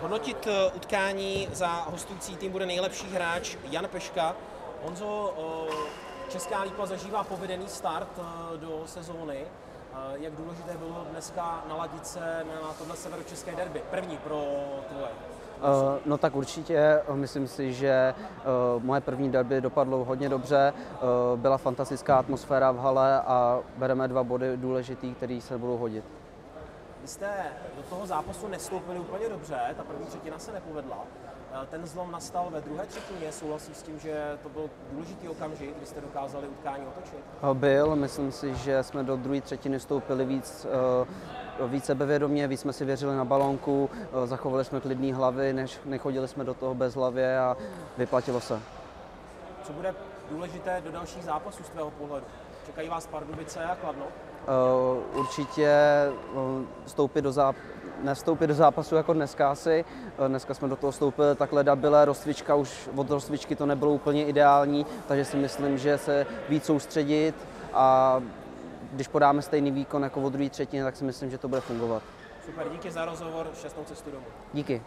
Hodnotit eh, utkání za hostující tým bude nejlepší hráč Jan Peška. Honzo, eh, Česká lípa zažívá povedený start eh, do sezóny. Jak důležité bylo dneska naladit se na tohle severočeské derby? První pro tvoje. No tak určitě, myslím si, že moje první derby dopadlo hodně dobře, byla fantastická atmosféra v hale a bereme dva body důležitý, který se budou hodit. Vy jste do toho zápasu nestoupili úplně dobře, ta první třetina se nepovedla. Eh, Ten zlom nastal ve druhé třetině, souhlasí s tím, že to byl důležitý okamžik, kdy jste dokázali utkání otočit? Byl, myslím si, že jsme do druhé třetiny stoupili víc, eh, víc sebevědomě, víc jsme si věřili na balónku, eh, zachovali jsme klidné hlavy, než nechodili jsme do toho bez hlavě a vyplatilo se. Co bude důležité do dalších zápasů z tvého pohledu? Čekají vás Pardubice a Kladno? Eh, Určitě eh, vstoupit do záp- nevstoupit do zápasu jako dneska asi. Eh, Dneska jsme do toho vstoupili takhle dabile, rozcvička už od rozcvičky to nebylo úplně ideální, takže si myslím, že se víc soustředit a když podáme stejný výkon jako od druhé třetiny, tak si myslím, že to bude fungovat. Super, díky za rozhovor, šťastnou cestu domů. Díky.